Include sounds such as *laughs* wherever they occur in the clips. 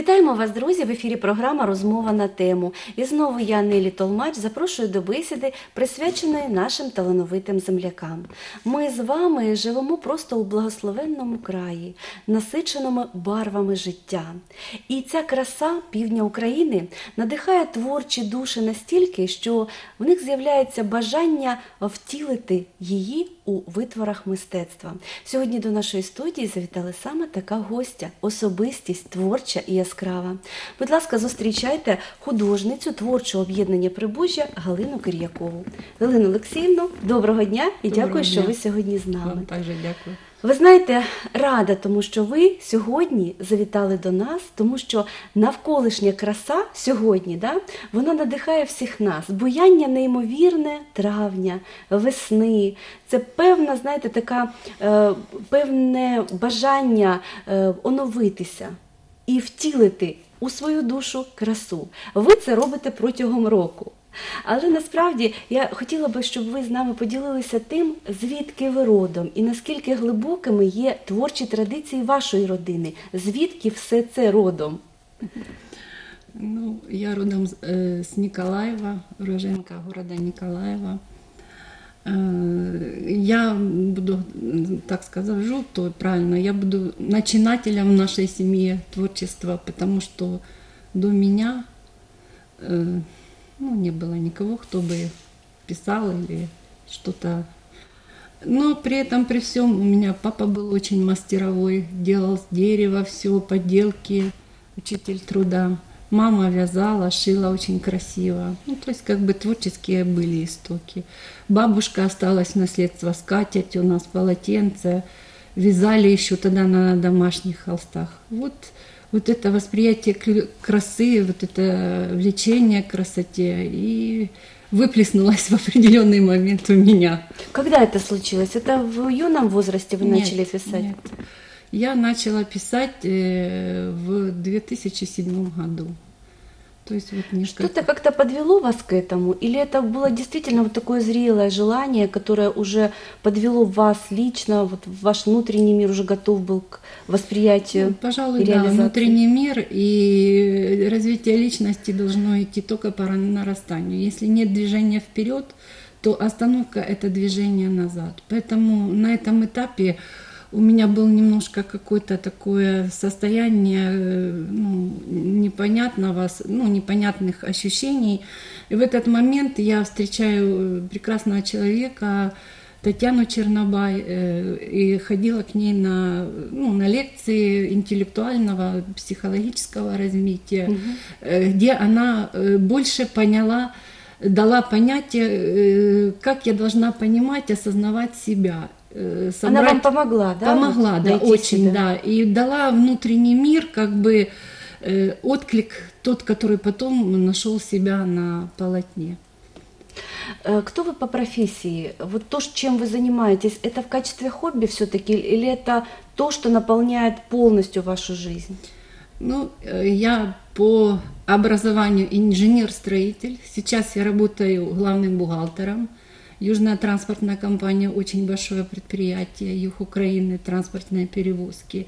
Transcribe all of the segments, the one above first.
Вітаємо вас, друзі! В ефірі програма Розмова на тему. І знову я, Нелі Толмач, запрошую до бесіди, присвяченої нашим талановитим землякам. Ми з вами живемо просто у благословенному краї, насиченому барвами життя. І ця краса півдня України надихає творчі душі настільки, що в них з'являється бажання втілити її у витворах мистецтва. Сьогодні до нашої студії завітали саме така гостя, особистість творча і яскрава. Будь ласка, зустрічайте художницю творчого об'єднання Прибужжя Галину Кир'якову. Галину Олексіївну, доброго дня і Доброго дякую, що ви сьогодні з нами. Вам також дякую. Ви знаєте, рада, тому що ви сьогодні завітали до нас, тому що навколишня краса сьогодні, да, вона надихає всіх нас. Буяння неймовірне травня, весни. Це певна, знаєте, така е, певне бажання е, оновитися і втілити у свою душу красу. Ви це робите протягом року. Але насправді я хотіла би, щоб ви з нами поділилися тим, звідки ви родом і наскільки глибокими є творчі традиції вашої родини, звідки все це родом. Ну, я родом з, е, з Николаева, уроженка города Николаева. Э, Я буду, так скажу, то правильно, я буду начинателем в нашей семье творчества, потому что до меня э, ну, не было никого, кто бы писал или что-то. Но при этом, при всем, у меня папа был очень мастеровой, делал с дерева все, поделки, учитель труда. Мама вязала, шила очень красиво. Ну, то есть, как бы творческие были истоки. Бабушка осталась в наследство скатерть, у нас полотенце. Вязали еще тогда на домашних холстах. Вот, вот это восприятие красы, вот это влечение к красоте и выплеснулось *laughs* в определенный момент у меня. Когда это случилось? Это в юном возрасте вы Нет, начали писать? нет. Я начала писать э, в 2007 году. То есть вот несколько... Что-то как-то подвело вас к этому? Или это было действительно вот такое зрелое желание, которое уже подвело вас лично, вот ваш внутренний мир уже готов был к восприятию Ну, Пожалуй, да, внутренний мир и развитие личности должно идти только по нарастанию. Если нет движения вперед, то остановка это движение назад. Поэтому на этом этапе у меня было немножко какое-то такое состояние э, ну, непонятного, ну, непонятных ощущений. И в этот момент я встречаю э, прекрасного человека, Татьяну Чернобай, э, и ходила к ней на, ну, на лекции интеллектуального, психологического развития, э, где она больше поняла, дала понятие, как я должна понимать, осознавать себя. Э, Она вам собрать- помогла, да? Помогла, вот да, очень, себя? да. И дала внутренний мир, как бы э, отклик тот, который потом нашел себя на полотне. Э, Кто вы по профессии? Вот то, чем вы занимаетесь, это в качестве хобби все-таки или это то, что наполняет полностью вашу жизнь? Ну, э, я по образованию инженер-строитель. Сейчас я работаю главным бухгалтером. Южная транспортная компания, очень большое предприятие, Юг Украины, транспортные перевозки.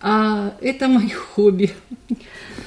А это мое хобби.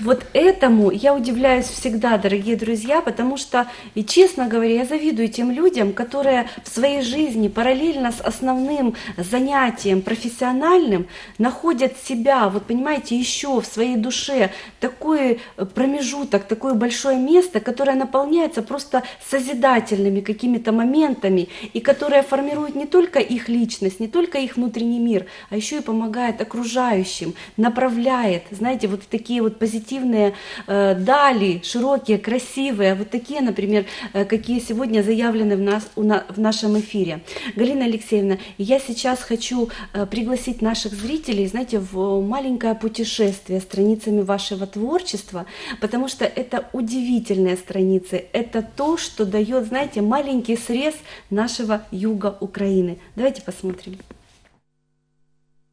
Вот этому я удивляюсь всегда, дорогие друзья, потому что, и честно говоря, я завидую тем людям, которые в своей жизни параллельно с основным занятием профессиональным находят себя, вот понимаете, еще в своей душе такой э, промежуток, такое большое место, которое наполняется просто созидательными какими-то моментами, и которое формирует не только их личность, не только их внутренний мир, а еще и помогает окружающим, направляет, знаете, вот такие вот позитивные э, дали, широкие, красивые, вот такие, например, э, какие сегодня заявлены в, нас, у на- в нашем эфире. Галина Алексеевна, я сейчас хочу э, пригласить наших зрителей, знаете, в маленькое путешествие страницами вашего творчества, потому что это удивительные страницы, это то, что дает, знаете, маленький срез нашего юга Украины. Давайте посмотрим.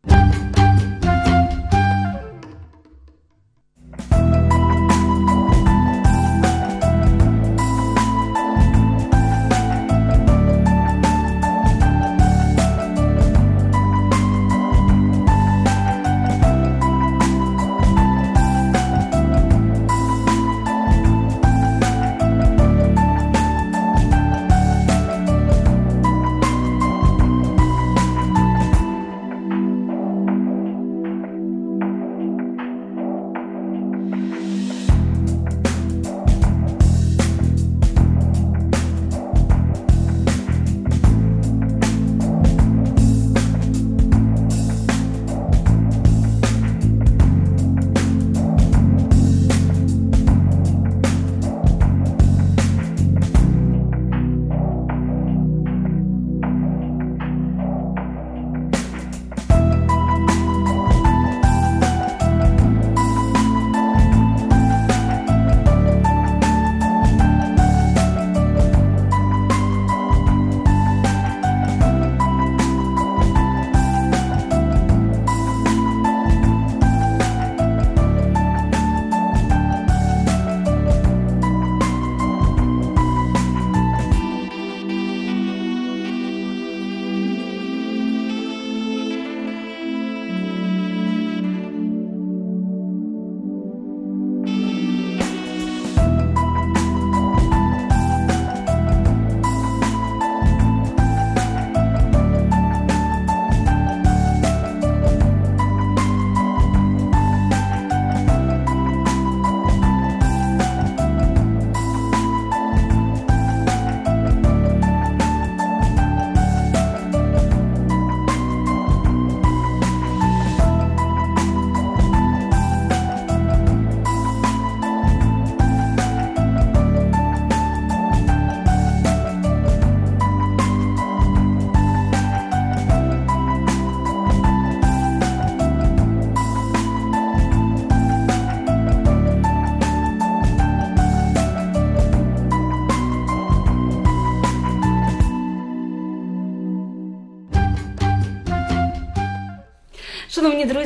Шановні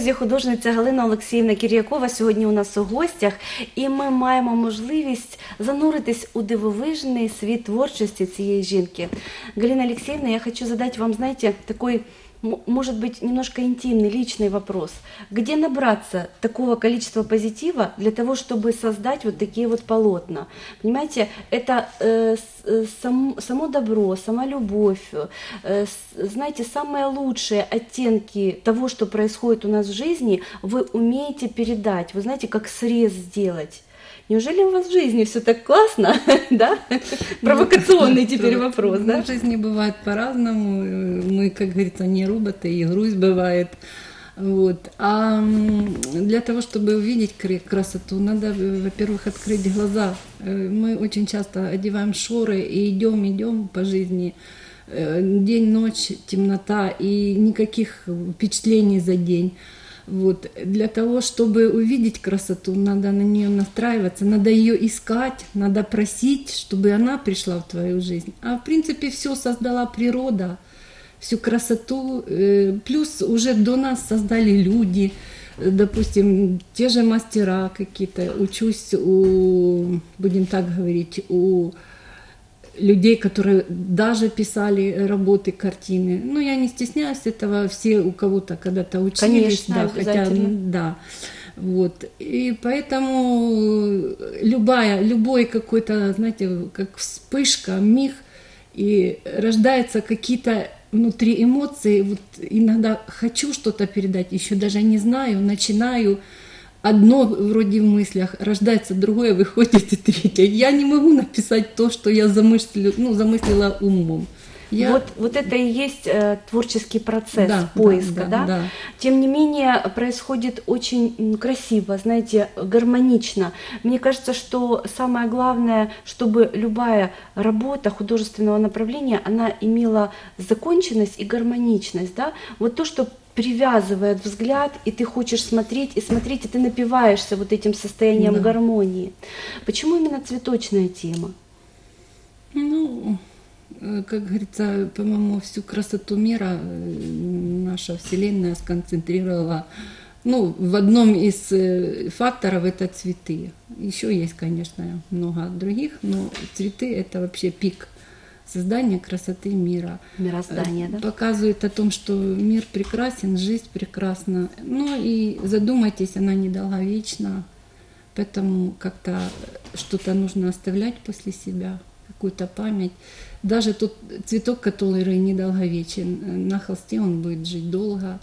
друзі, художниця Галина Олексіївна Кір'якова сьогодні у нас у гостях, і ми маємо можливість зануритись у дивовижний світ творчості цієї жінки. Галина Олексіївна, я хочу задати вам, знаєте, такой может быть, немножко интимный, личный вопрос. Где набраться такого количества позитива для того, чтобы создать вот такие вот полотна? Понимаете, это э, э, сам- само добро, сама любовь, э, знаете, самые лучшие оттенки того, что происходит у нас в жизни, вы умеете передать. Вы знаете, как срез сделать. Неужели у вас в жизни все так классно, *laughs* да? Провокационный теперь вопрос, Ну, да? В жизни бывает по-разному. Мы, как говорится, не роботы, и грусть бывает. Вот. А для того, чтобы увидеть кра- красоту, надо, во-первых, открыть глаза. Э, Мы очень часто одеваем шоры и идем, идем по жизни. Э, День, ночь, темнота и никаких впечатлений за день. Вот. Для того, чтобы увидеть красоту, надо на нее настраиваться, надо ее искать, надо просить, чтобы она пришла в твою жизнь. А в принципе все создала природа, всю красоту. э, Плюс уже до нас создали люди, э, допустим, те же мастера какие-то. Учусь у, будем так говорить, у людей, которые даже писали работы, картины. Ну, я не стесняюсь этого, все у кого-то когда-то учились. Конечно, да, хотя, да. Вот. И поэтому э, любая, любой какой-то, знаете, как вспышка, миг, и рождаются какие-то внутри эмоции. Вот иногда хочу что-то передать, еще даже не знаю, начинаю одно вроде в мыслях, рождается другое, выходит и третье. Я не могу написать то, что я замыслила, ну, замыслила умом. Я... Вот, вот это и есть э, творческий процесс Да, поиска, да, да, да, да. Тем не менее, происходит очень красиво, знаете, гармонично. Мне кажется, что самое главное, чтобы любая работа художественного направления, она имела законченность и гармоничность, да. Вот то, что привязывает взгляд, и ты хочешь смотреть, и смотреть, и ты напиваешься вот этим состоянием Да. гармонии. Почему именно цветочная тема? Ну, э, как говорится, по-моему, всю красоту мира э, наша Вселенная сконцентрировала. Ну, в одном из э, факторов это цветы. Еще есть, конечно, много других, но цветы это вообще пик создания красоты мира. Мироздание, да? Показывает о том, что мир прекрасен, жизнь прекрасна. Ну и задумайтесь, она недолговечна, поэтому как-то что-то нужно оставлять после себя, какую-то память. Даже тот цветок, который недолговечен, э, на холсте он будет жить долго.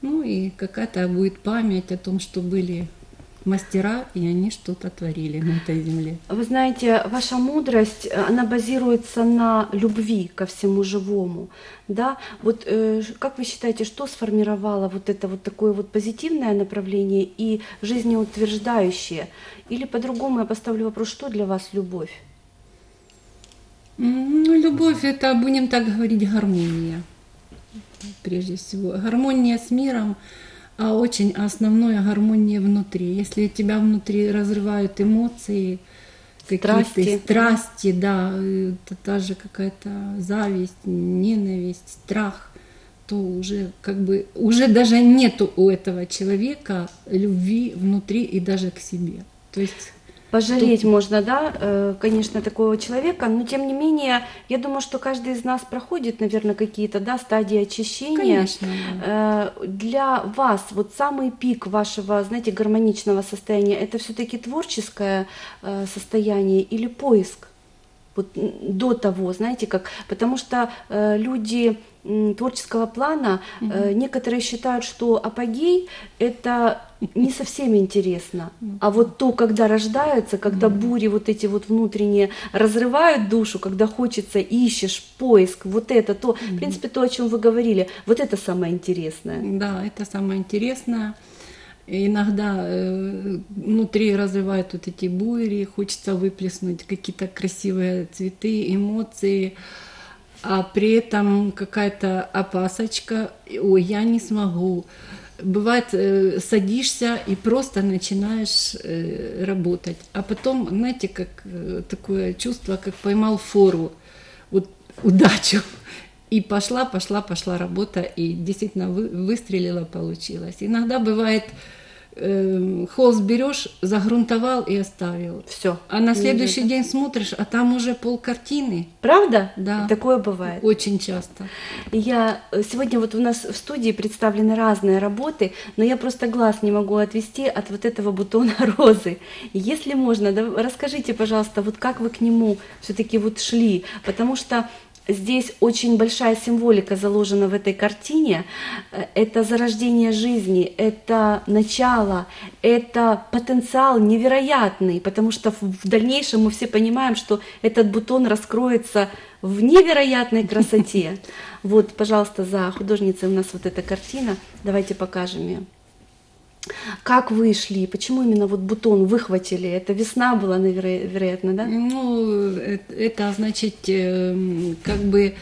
Ну и какая-то будет память о том, что были мастера, и они что-то творили на этой земле. Вы знаете, ваша мудрость, э, она базируется на любви ко всему живому, да? Вот э, как вы считаете, что сформировало вот это вот такое вот позитивное направление и жизнеутверждающее? Или по-другому я поставлю вопрос, что для вас любовь? Ну, любовь это, будем так говорить, гармония. Прежде всего. Гармония с миром, а очень основное гармония внутри. Если тебя внутри разрывают эмоции, какие-то Страсти. да, это та же какая-то зависть, ненависть, страх, то уже как бы уже даже нету у этого человека любви внутри и даже к себе. То есть Пожалеть можно, да, э, конечно, такого человека, но тем не менее, я думаю, что каждый из нас проходит, наверное, какие-то, да, стадии очищения. Конечно, да. Э, Для вас вот самый пик вашего, знаете, гармоничного состояния, это все-таки творческое э, состояние или поиск? Вот до того, знаете, как, потому что э, люди творческого плана, э, некоторые считают, что апогей это не совсем интересно, а вот то, когда рождаются, когда бури вот эти вот внутренние разрывают душу, когда хочется, ищешь, поиск, вот это, то, в принципе, то, о чем вы говорили, вот это самое интересное. Да, это самое интересное. Иногда э, внутри разрывают вот эти бури, хочется выплеснуть какие-то красивые цветы, эмоции, а при этом какая-то опасочка, ой, я не смогу. Бывает, э, садишься и просто начинаешь э, работать. А потом, знаете, как э, такое чувство, как поймал фору, вот удачу. И пошла, пошла, пошла работа, и действительно вы, выстрелила, получилось. Иногда бывает, холст берешь, загрунтовал и оставил. Все. А на следующий день смотришь, а там уже пол картины. Правда? Да. Такое бывает. Очень часто. Я э, сегодня вот у нас в студии представлены разные работы, но я просто глаз не могу отвести от вот этого бутона *laughs* розы. Если можно, да, расскажите, пожалуйста, вот как вы к нему все-таки вот шли, потому что Здесь очень большая символика заложена в этой картине. Э, Это зарождение жизни, это начало, это потенциал невероятный, потому что в в дальнейшем мы все понимаем, что этот бутон раскроется в невероятной красоте. *laughs* Вот, пожалуйста, за художницей у нас вот эта картина. Давайте покажем ее. Как вы шли? Почему именно вот бутон выхватили? Это весна была, наверное, вероятно, да? Ну, это значит, э, как бы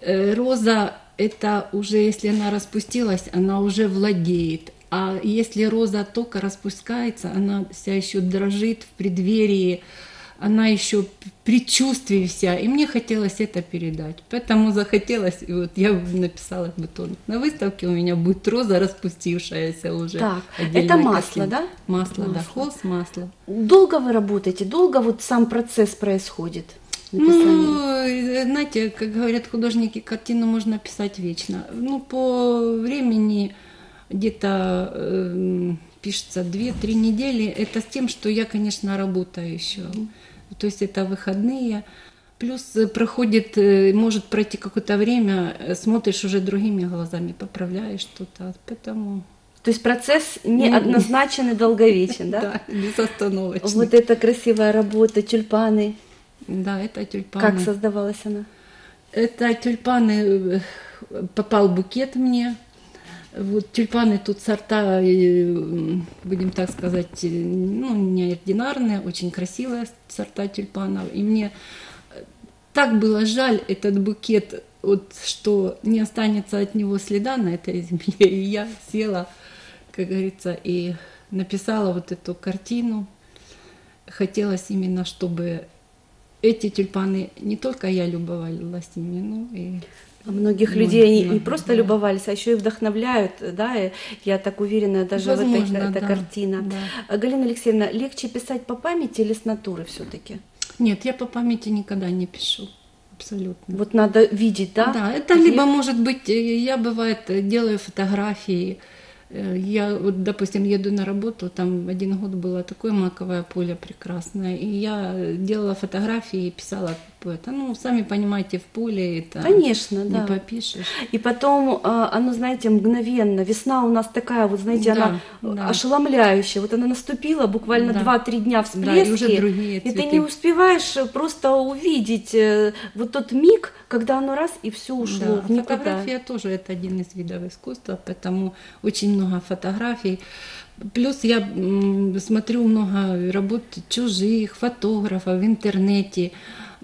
э, роза, это уже, если она распустилась, она уже владеет. А если роза только распускается, она вся еще дрожит в преддверии, она еще в предчувствии вся. И мне хотелось это передать. Поэтому захотелось, и вот я написала бутон. На выставке у меня будет роза распустившаяся уже. Так, это масло, картина. да? Масло, да, Масло. холст, масло. Долго вы работаете? Долго вот сам процесс происходит? Ну, знаете, как говорят художники, картину можно писать вечно. Ну, по времени где-то эм, пишется 2-3 недели. Это с тем, что я, конечно, работаю еще. То есть это выходные. Плюс э, проходит, э, может пройти какое-то время, э, смотришь уже другими глазами, поправляешь что-то. Поэтому То есть процесс не Ну, однозначен и долговечен, да? *laughs* да, безостановочно. Вот эта красивая работа, тюльпаны. Да, это тюльпаны. Как создавалась она? Это тюльпаны, попал букет мне. Вот тюльпаны тут сорта, э, будем так сказать, э, ну, неординарные, очень красивые сорта тюльпанов. И мне э, так было жаль этот букет, вот, что не останется от него следа на этой земле. И я села, как говорится, и написала вот эту картину. Хотелось именно, чтобы эти тюльпаны не только я любовалась ими, но и А Многих Ну, людей они не много, просто да. любовались, а еще и вдохновляют, да, я так уверена даже Возможно, этой, этой да, картина. да. А, Галина Алексеевна, легче писать по памяти или с натуры все-таки? Нет, я по памяти никогда не пишу. Абсолютно. Вот надо видеть, да? Да, это Где- либо может быть, э, я бывает делаю фотографии. Э, Я вот, допустим, еду на работу, там один год было такое маковое поле прекрасное, и я делала фотографии и писала по это. Ну, сами понимаете, в поле это Конечно, не да. попишешь. И потом а, оно, знаете, мгновенно. Весна у нас такая, вот знаете, Да, она да. ошеломляющая. Вот она наступила буквально Да. 2-3 дня Да, всплески. и уже другие и ты цветы. не успеваешь просто увидеть э, вот тот миг, когда оно раз и все ушло Да, фотография тоже это один из видов искусства, поэтому очень много фотографий. Плюс я смотрю много работ чужих фотографов в интернете.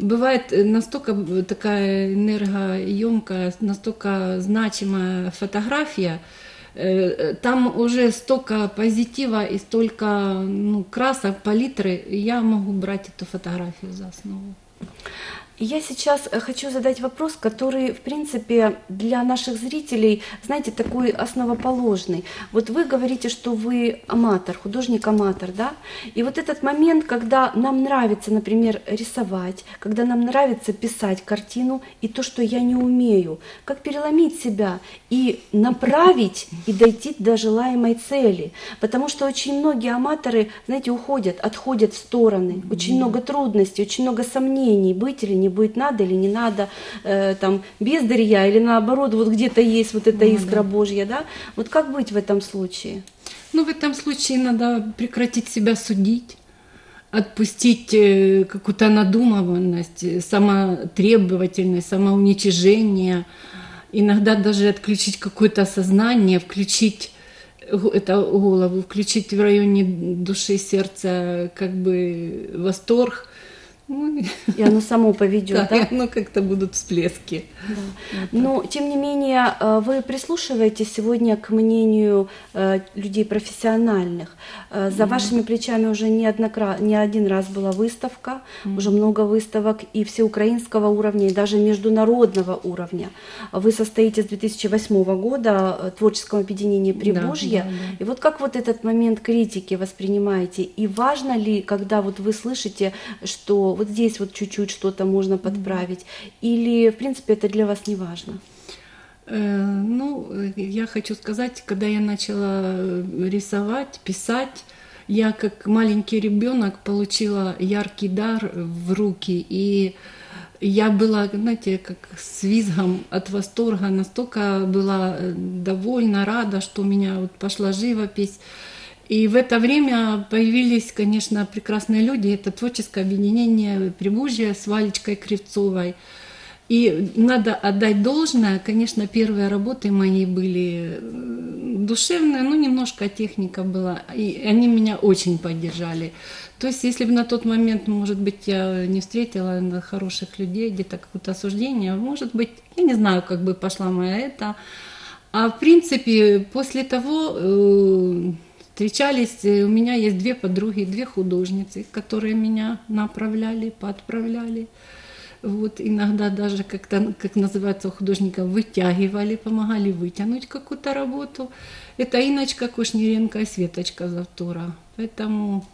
Бывает э, настолько б- такая энергоемкая, настолько значимая фотография, э, там уже столько позитива и столько ну, красок, палитры, я могу брать эту фотографию за основу. Я сейчас э, хочу задать вопрос, который, в принципе, для наших зрителей, знаете, такой основоположный. Вот вы говорите, что вы аматор, художник-аматор, да? И вот этот момент, когда нам нравится, например, рисовать, когда нам нравится писать картину, и то, что я не умею, как переломить себя и направить, и дойти до желаемой цели. Потому что очень многие аматоры, знаете, уходят, отходят в стороны. Очень много трудностей, очень много сомнений, быть или не быть, надо или не надо, э, там, бездарь я, или наоборот, вот где-то есть вот эта Ну, искра да. Божья, да? Вот как быть в этом случае? Ну, в этом случае надо прекратить себя судить, отпустить э, какую-то надумыванность, э, самотребовательность, самоуничижение, иногда даже отключить какое-то сознание, включить это голову, включить в районе души, сердца как бы восторг. Ну, и- оно само поведет, да, да? и оно как-то будут всплески. Но, тем не менее, э, вы прислушиваетесь сегодня к мнению э, людей профессиональных. Э, За вашими плечами уже неоднократно, не один раз была выставка, уже много выставок и всеукраинского уровня, и даже международного уровня. Вы состоите с 2008 года в творческом объединении Прибужье. да, да. И вот как вот этот момент критики воспринимаете? И важно ли, когда вот вы слышите, что вот здесь вот чуть-чуть что-то можно подправить? Или, в принципе, это для вас не важно? Э, Ну, я хочу сказать, когда я начала э, рисовать, писать, я как маленький ребенок получила яркий дар в руки, и я была, знаете, как с визгом от восторга, настолько была э, довольна, рада, что у меня вот пошла живопись. И в это время появились, конечно, прекрасные люди. Это творческое объединение Прибужья с Валечкой Кривцовой. И надо отдать должное, конечно, первые работы мои были душевные, но немножко техника была, и они меня очень поддержали. То есть, если бы на тот момент, может быть, я не встретила хороших людей, где-то какое-то осуждение, может быть, я не знаю, как бы пошла моя это. А в принципе, после того э, встречались, э, у меня есть две подруги, две художницы, которые меня направляли, подправляли. Вот иногда даже как-то, как называется у художников, вытягивали, помогали вытянуть какую-то работу. Это Иночка Кушниренко и Светочка Завтора. Поэтому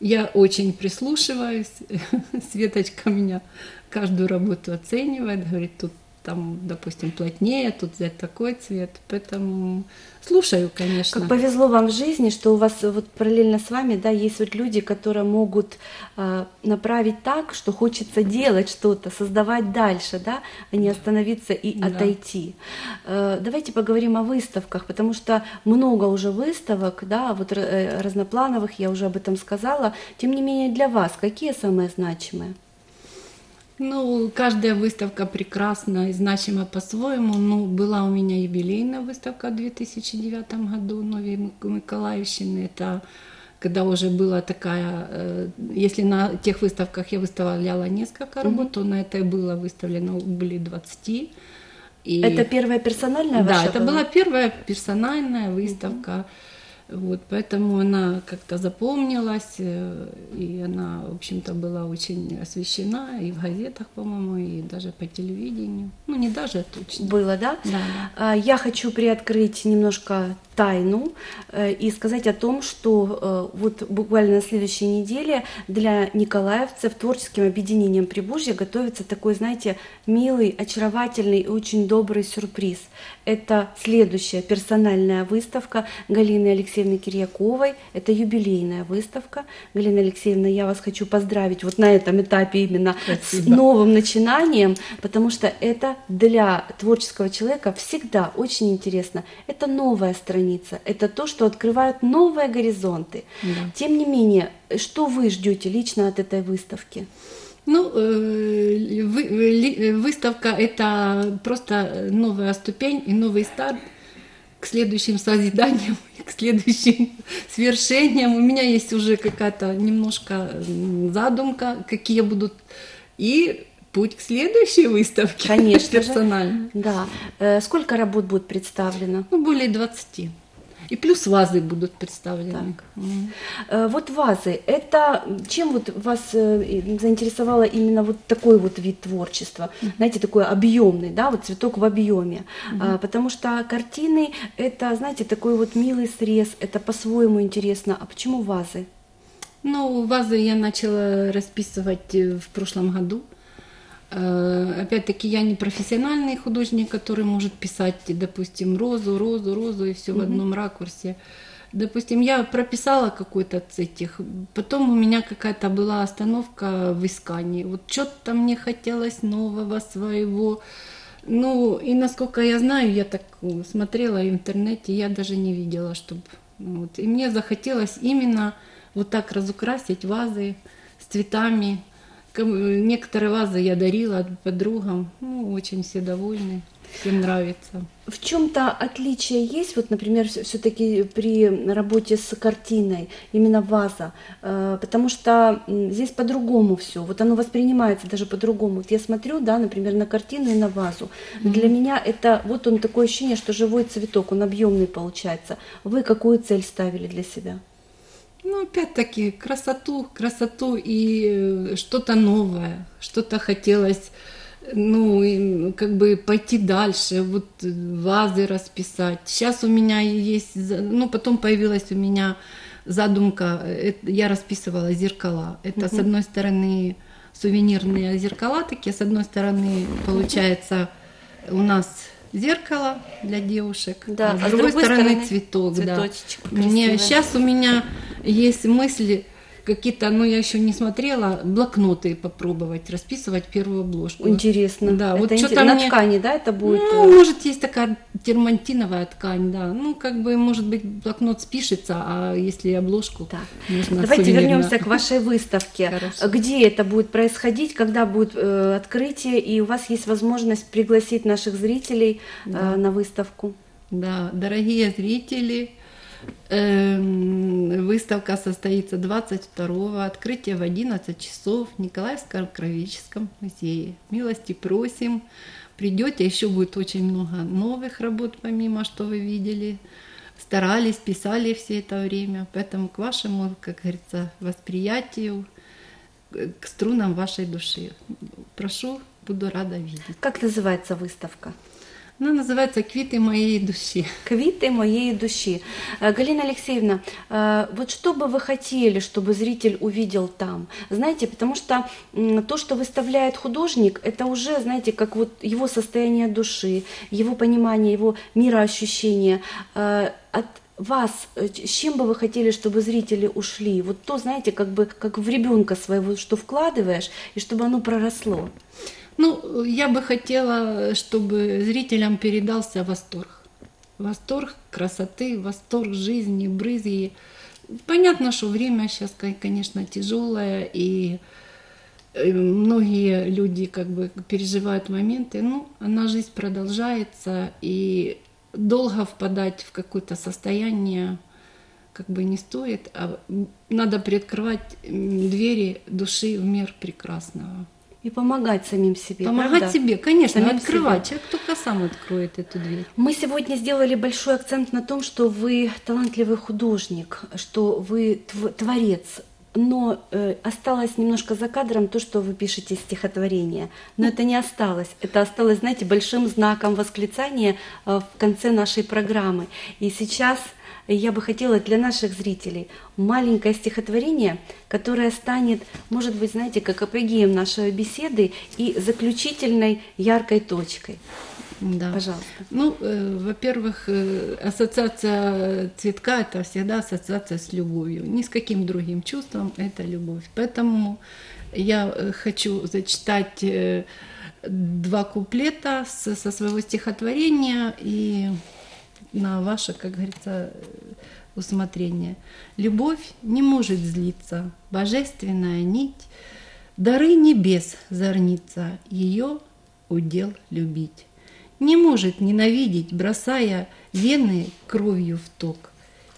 я очень прислушиваюсь. *laughs* Светочка меня каждую работу оценивает, говорит, тут там, допустим, плотнее, тут взять такой цвет. Поэтому слушаю, конечно. Как повезло вам в жизни, что у вас вот параллельно с вами, да, есть вот люди, которые могут а, направить так, что хочется делать что-то, создавать дальше, да, а не остановиться и Да. отойти. Э, давайте поговорим о выставках, потому что много уже выставок, да, вот р- э, разноплановых, я уже об этом сказала. Тем не менее, для вас какие самые значимые? Ну, каждая выставка прекрасна и значима по-своему. Ну, была у меня юбилейная выставка в 2009 году Новой Миколаевщины. Это когда уже была такая, э, если на тех выставках я выставляла несколько работ, то на этой было выставлено были 20. И... Это первая персональная Да, ваша это была первая персональная выставка. Вот, поэтому она как-то запомнилась, э, и она, в общем-то, была очень освещена и в газетах, по-моему, и даже по телевидению. Ну, не даже, а точно. Было, да? Да, да. А, Я хочу приоткрыть немножко тайну э, и сказать о том, что э, вот буквально на следующей неделе для николаевцев творческим объединением Прибужья готовится такой, знаете, милый, очаровательный и очень добрый сюрприз. Это следующая персональная выставка Галины Алексеевны Кирьяковой. Это юбилейная выставка. Галина Алексеевна, я вас хочу поздравить вот на этом этапе именно с Спасибо. новым начинанием, потому что это для творческого человека всегда очень интересно. Это новая страница, это то, что открывает новые горизонты. Да. Тем не менее, что вы ждете лично от этой выставки? Ну, э, выставка – это просто новая ступень и новый старт к следующим созиданиям, *laughs* к следующим *laughs* свершениям. У меня есть уже какая-то немножко задумка, какие будут, и путь к следующей выставке. *laughs* Конечно персонально. Да. Э, Сколько работ будет представлено? Ну, более 20. И плюс вазы будут представлены. Так. Э, Вот вазы, это чем вот вас э, заинтересовало именно вот такой вот вид творчества, знаете, такой объемный, да, вот цветок в объеме, А, потому что картины это, знаете, такой вот милый срез, это по-своему интересно. А почему вазы? Ну, вазы я начала расписывать в прошлом году. Э, Опять-таки, я не профессиональный художник, который может писать, допустим, розу, розу, розу и все в одном ракурсе. Допустим, я прописала какой-то цветик, потом у меня какая-то была остановка в искании. Вот что-то мне хотелось нового своего. Ну, и насколько я знаю, я так э, смотрела в интернете, я даже не видела, чтобы... Вот. И мне захотелось именно вот так разукрасить вазы с цветами. Некоторые вазы я дарила подругам, ну, очень все довольны. всем нравится. В чем-то отличие есть, вот, например, все-таки при работе с картиной, именно ваза, э, потому что здесь по-другому все, вот оно воспринимается даже по-другому. Вот я смотрю, да, например, на картину и на вазу. Для меня это, вот он такое ощущение, что живой цветок, он объемный получается. Вы какую цель ставили для себя? Ну, опять-таки, красоту, красоту и э, что-то новое, что-то хотелось, ну, как бы пойти дальше, вот э, вазы расписать. Сейчас у меня есть, ну, потом появилась у меня задумка, э, я расписывала зеркала. Это, с одной стороны, сувенирные зеркала такие, с одной стороны, получается, у нас зеркало для девушек, Да, а с а с другой, другой стороны, стороны цветок, да. Мне сейчас у меня есть мысли какие-то, но я еще не смотрела, блокноты попробовать расписывать первую обложку. Интересно. Да, это вот интер- что-то на мне- ткани, да, это будет? Ну, э, может, есть такая термантиновая ткань, да. Ну, как бы, может быть, блокнот спишется, а если обложку, Так. можно Давайте сувенирно. вернемся к *laughs* вашей выставке. Хорошо. Где это будет происходить, когда будет э, открытие, и у вас есть возможность пригласить наших зрителей э, на выставку? Да, дорогие зрители, выставка состоится 22-го, открытие в 11 часов в Николаевском Кровеческом музее. Милости просим, придете, еще будет очень много новых работ, помимо что вы видели. Старались, писали все это время, поэтому к вашему, как говорится, восприятию, к струнам вашей души. Прошу, буду рада видеть. Как называется выставка? Она называется «Квиты моей души». Квиты моей души. Галина Алексеевна, вот что бы вы хотели, чтобы зритель увидел там? Знаете, потому что то, что выставляет художник, это уже, знаете, как вот его состояние души, его понимание, его мироощущение. Э, От вас, э, с чем бы вы хотели, чтобы зрители ушли? Вот то, знаете, как бы как в ребенка своего, что вкладываешь, и чтобы оно проросло. Ну, я бы хотела, чтобы зрителям передался восторг. Восторг красоты, восторг жизни, брызги. Понятно, что время сейчас, конечно, тяжелое, и э, многие люди как бы переживают моменты. Ну, она жизнь продолжается, и долго впадать в какое-то состояние как бы не стоит, а надо приоткрывать двери души в мир прекрасного. И помогать самим себе. Помогать правда? себе, конечно, Самим открывать. Человек только сам откроет эту дверь. Мы сегодня сделали большой акцент на том, что вы талантливый художник, что вы тв- творец. Но э, осталось немножко за кадром то, что вы пишете стихотворение. Но это не осталось. Это осталось, знаете, большим знаком восклицания э, в конце нашей программы. И сейчас я бы хотела для наших зрителей маленькое стихотворение, которое станет, может быть, знаете, как апогеем нашей беседы и заключительной яркой точкой. Да. Пожалуйста. Ну, э, во-первых, э, ассоциация цветка это всегда ассоциация с любовью. Ни с каким другим чувством это любовь. Поэтому я э, хочу зачитать э, два куплета с- со своего стихотворения и на ваше, как говорится, усмотрение. Любовь не может злиться, божественная нить, дары небес зорнится, ее удел любить. Не может ненавидеть, бросая вены кровью в ток.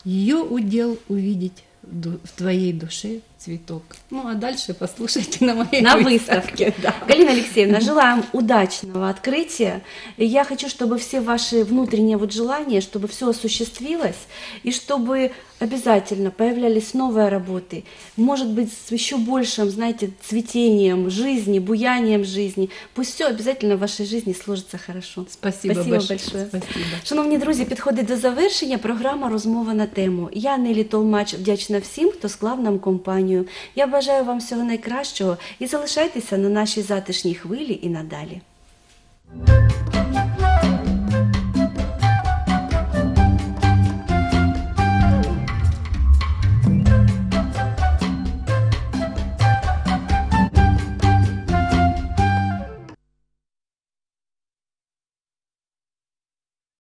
Ее удел увидеть в твоей душе цветок. Ну а дальше послушайте на моей на выставке. выставке. Галина Алексеевна, желаем удачного открытия. И я хочу, чтобы все ваши внутренние вот желания, чтобы все осуществилось, и чтобы обязательно появлялись новые работы, может быть, с еще большим, знаете, цветением жизни, буянием жизни. Пусть все обязательно в вашей жизни сложится хорошо. Спасибо, Спасибо большое. большое. Спасибо. Шановні друзі, підходить до завершення програма розмова на тему. Я Нелі Толмач вдячна всім, хто склав нам компанію. Я бажаю вам всього найкращого і залишайтеся на нашій затишній хвилі і надалі.